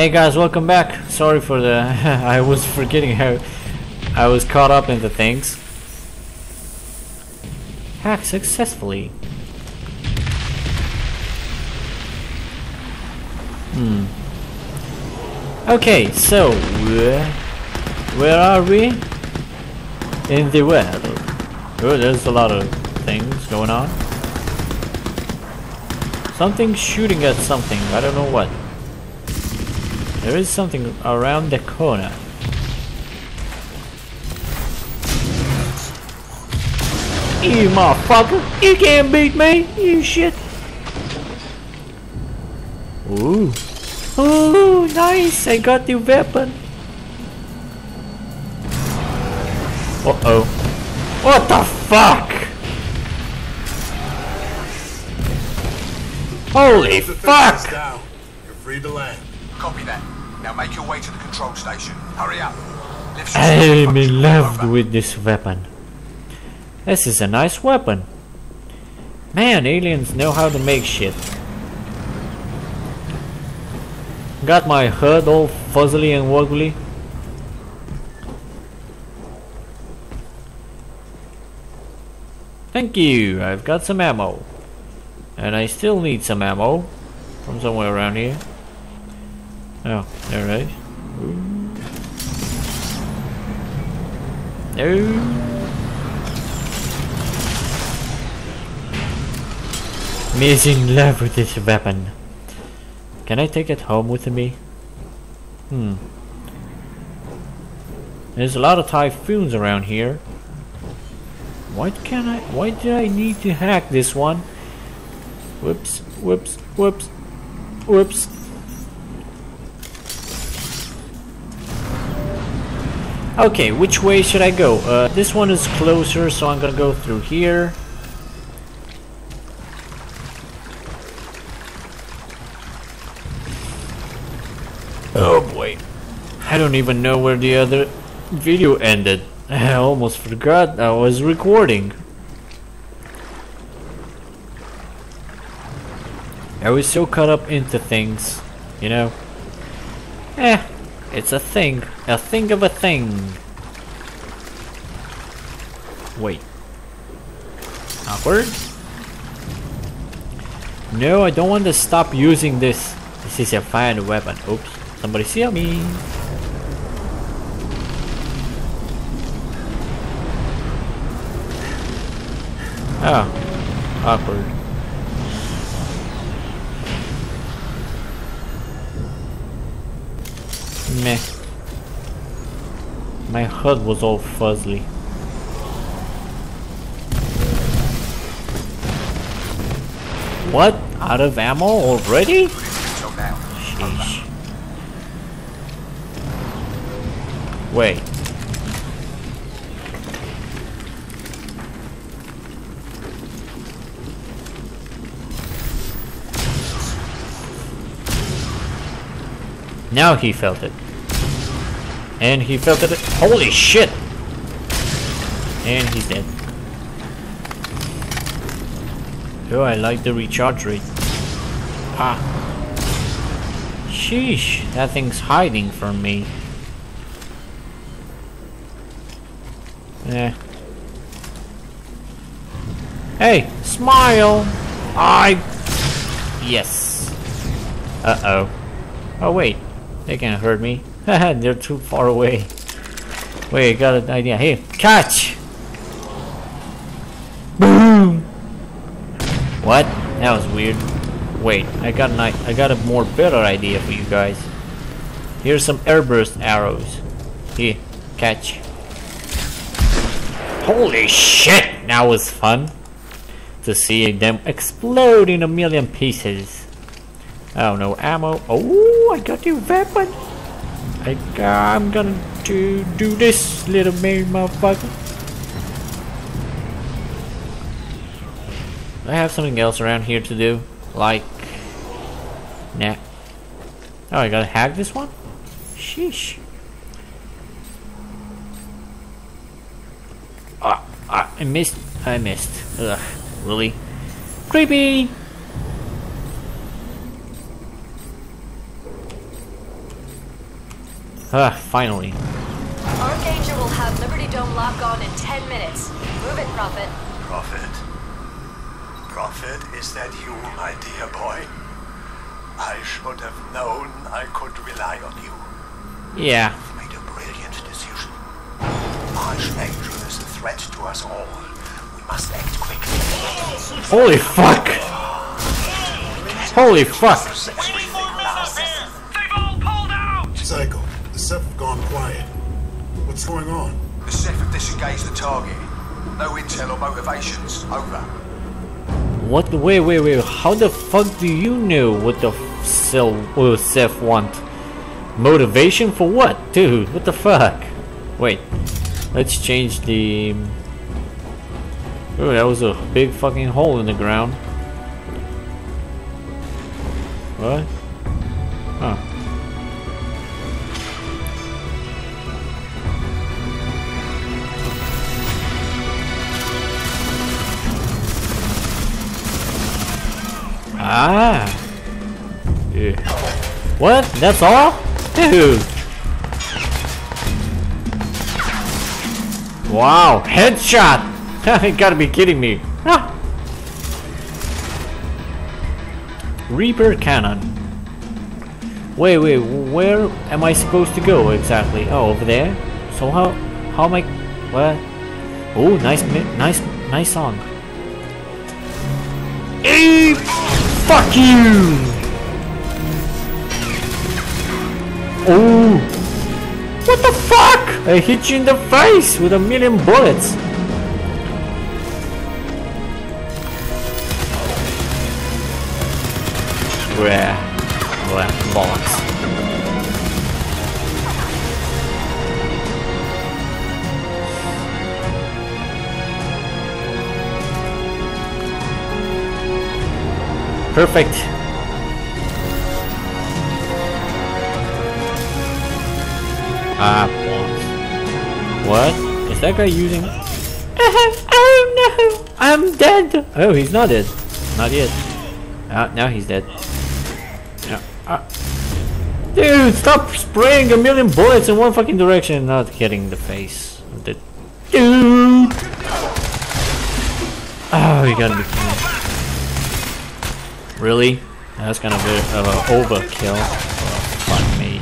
Hey guys, welcome back. Sorry for the... I was forgetting how... I was caught up in the things. Hack successfully. Hmm. Okay, so... Where, where are we? In the world. Oh, there's a lot of things going on. Something shooting at something. I don't know what. There is something around the corner. You motherfucker! You can't beat me! You shit! Ooh. Ooh, nice! I got the weapon! Uh-oh. What the fuck? Holy fuck! Down. You're free to land. Copy that. Now make your way to the control station. Hurry up. I'm in love with this weapon. This is a nice weapon. Man, aliens know how to make shit. Got my HUD all fuzzily and woggly. Thank you, I've got some ammo. And I still need some ammo from somewhere around here. Oh, there it is. No. in love with this weapon. Can I take it home with me? Hmm. There's a lot of typhoons around here. Why can I why did I need to hack this one? Whoops, whoops, whoops, whoops. Okay, which way should I go? Uh, this one is closer, so I'm gonna go through here. Oh boy. I don't even know where the other video ended. I almost forgot I was recording. I was so caught up into things, you know. Eh, it's a thing. A thing of a thing. Wait. Awkward? No, I don't want to stop using this. This is a fine weapon. Oops. Somebody see me. Oh. Awkward. Meh. My HUD was all fuzzy. What? Out of ammo already? Sheesh. Wait. Now he felt it. And he felt it. Holy shit! And he's dead. Oh, I like the recharge rate. Ah. Sheesh, that thing's hiding from me. Eh. Hey, smile! I... Yes. Uh-oh. Oh, wait. They can't hurt me. They're too far away. Wait, I got an idea. Hey, catch! Boom! What? That was weird. Wait, I got an I got a more better idea for you guys. Here's some airburst arrows. Here, catch. Holy shit! That was fun to see them explode in a million pieces. Oh no ammo. Oh, I got your weapon. I, I'm gonna do, do this, little man motherfucker. I have something else around here to do, like, nah. Oh, I gotta hack this one? Sheesh. Ah, ah, I missed. I missed. Ugh, really? Creepy! Ah, finally. Archangel will have Liberty Dome lock on in 10 minutes. Move it, Prophet. Prophet. Prophet, is that you, my dear boy? I should have known I could rely on you. Yeah. You've made a brilliant decision. Archangel is a threat to us all. We must act quickly. Holy fuck! Holy fuck! They've all pulled out! Psycho, the Ceph have gone quiet. What's going on? The Ceph have disengaged the target. No intel or motivations. Over. What wait, wait, wait, how the fuck do you know what the f- Cell or Ceph want? Motivation for what? Dude, what the fuck? Wait, let's change the... Oh, that was a big fucking hole in the ground. What? Huh. Ah. Yeah. What? That's all? Dude. Wow, headshot! you gotta be kidding me. Ah. Reaper cannon. Wait, wait, where am I supposed to go exactly? Oh, over there? So how, how am I, what? Oh, nice, nice, nice song. Hey, fuck you! Oh, what the fuck? I hit you in the face with a million bullets. Perfect. Ah, balls. What? Is that guy using... oh no! I'm dead! Oh, he's not dead. Not yet. Ah, now he's dead. Yeah. Ah. Dude, stop spraying a million bullets in one fucking direction, not hitting the face. of the Dude! Oh, you gotta be kidding me. Really? That's kind of a, of overkill. Oh, fuck me.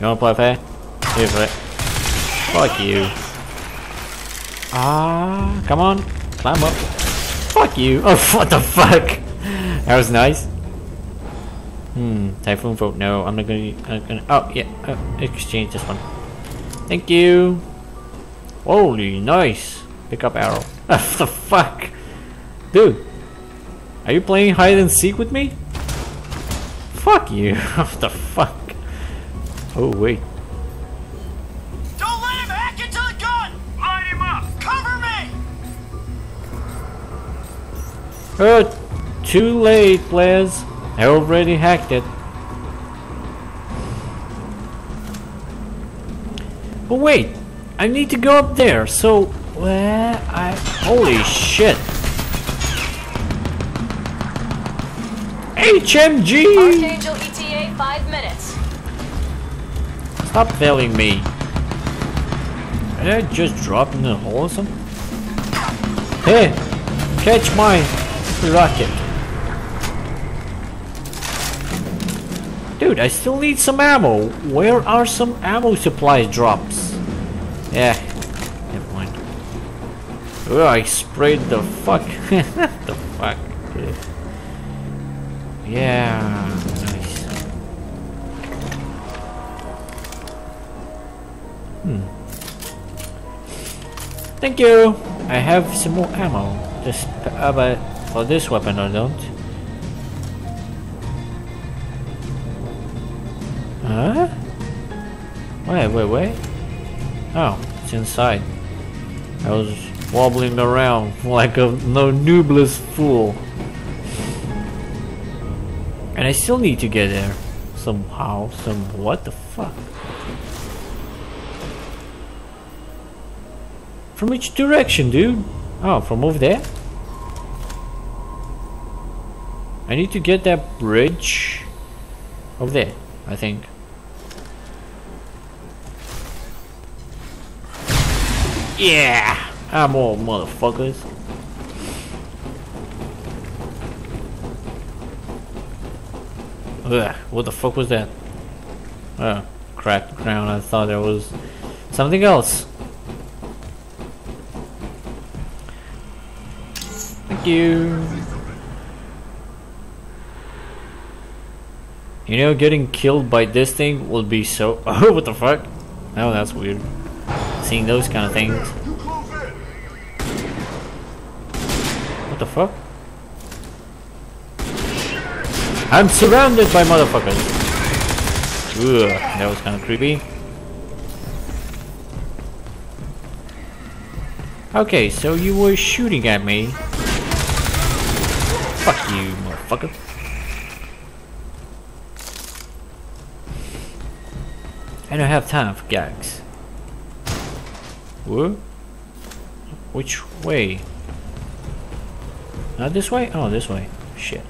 You wanna play fair? Here for it. Fuck you. Ah, come on, climb up. Fuck you. Oh, what the fuck? That was nice. Hmm, typhoon vote. No, I'm not gonna. I'm gonna oh yeah, uh, exchange this one. Thank you. Holy nice. Pick up arrow. What the fuck, dude? Are you playing hide and seek with me? Fuck you. What the fuck? Oh wait. Don't let him hack into the gun! Light him up! Cover me! Oh, too late, players. I already hacked it. But wait, I need to go up there. So where I? Holy shit! HMG! Archangel ETA, 5 minutes. Stop failing me. Did I just drop in the hole or something? Hey, catch my rocket. Dude, I still need some ammo. Where are some ammo supply drops? Oh, I sprayed the fuck. the fuck. Yeah, nice. Thank you. I have some more ammo. This, uh, but for this weapon I don't. Huh? Wait, wait, wait. Oh, it's inside. I was wobbling around like a no noobless fool. And I still need to get there. Somehow, some what the fuck? From which direction, dude? Oh, from over there? I need to get that bridge over there, I think. Yeah! I'm all motherfuckers. Ugh, what the fuck was that? Oh, cracked ground. I thought there was something else. Thank you. You know, getting killed by this thing will be so. Oh, what the fuck? Oh, that's weird. Seeing those kind of things. Fuck? I'm surrounded by motherfuckers. Ugh, that was kind of creepy. Okay, so you were shooting at me. Fuck you, motherfucker. I don't have time for gags. What? Which way? Not this way? Oh, this way. Shit.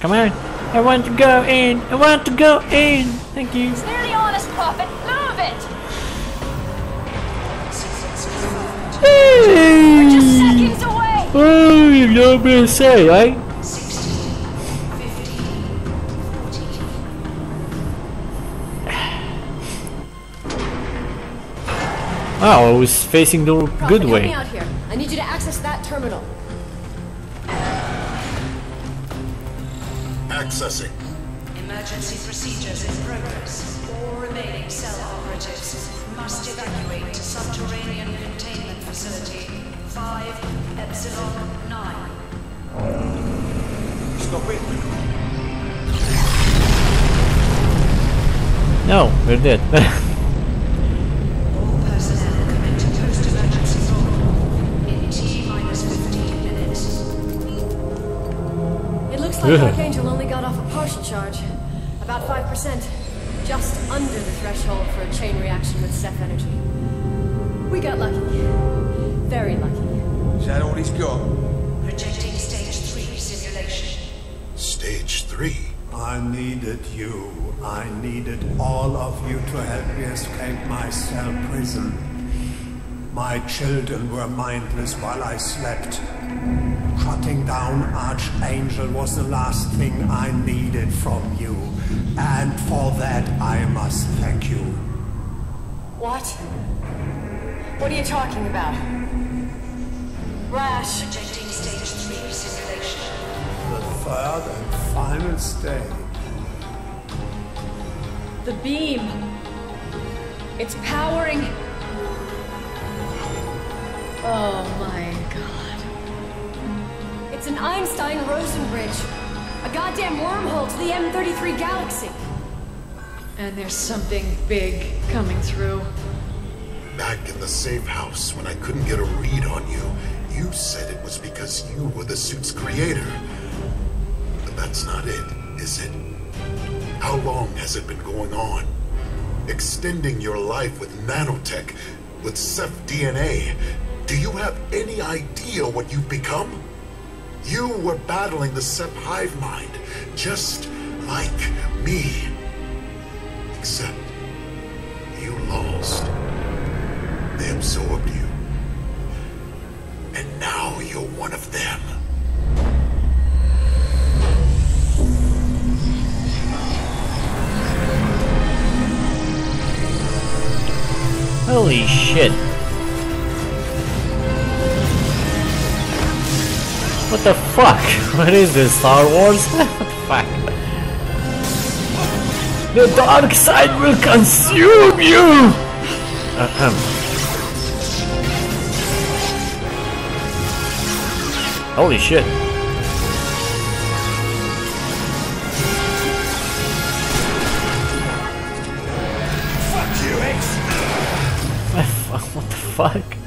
Come on. I want to go in. I want to go in. Thank you. It's nearly on us, Prophet. Move it! Hey! Just seconds away! Oh, you know what to say, right? Ah, oh, I was facing the Prophet, good help way. me out here. I need you to access that terminal. Accessing. Emergency procedures in progress. All remaining cell operatives must evacuate to subterranean containment facility 5 Epsilon 9. Stop it. No, we're dead. like Ugh. Archangel only got off a partial charge. About 5%. Just under the threshold for a chain reaction with Ceph energy. We got lucky. Very lucky. Is that all he's got? Projecting stage 3 simulation. Stage three. I needed you. I needed all of you to help me escape my cell prison. My children were mindless while I slept. Shutting down Archangel was the last thing I needed from you. And for that, I must thank you. What? What are you talking about? Rasch. Projecting stage 3 simulation. The third and final stage. The beam. It's powering. Oh my god. It's an Einstein Rosen bridge. A goddamn wormhole to the M33 galaxy. And there's something big coming through. Back in the safe house when I couldn't get a read on you, you said it was because you were the suit's creator. But that's not it, is it? How long has it been going on? Extending your life with nanotech, with Ceph DNA. Do you have any idea what you've become? You were battling the Ceph hive mind, just like me. Except you lost. They absorbed you. And now you're one of them. Holy shit. What the fuck? What is this, Star Wars? the fuck? The dark side will consume you! Ahem. Holy shit. Fuck you, X! what the fuck?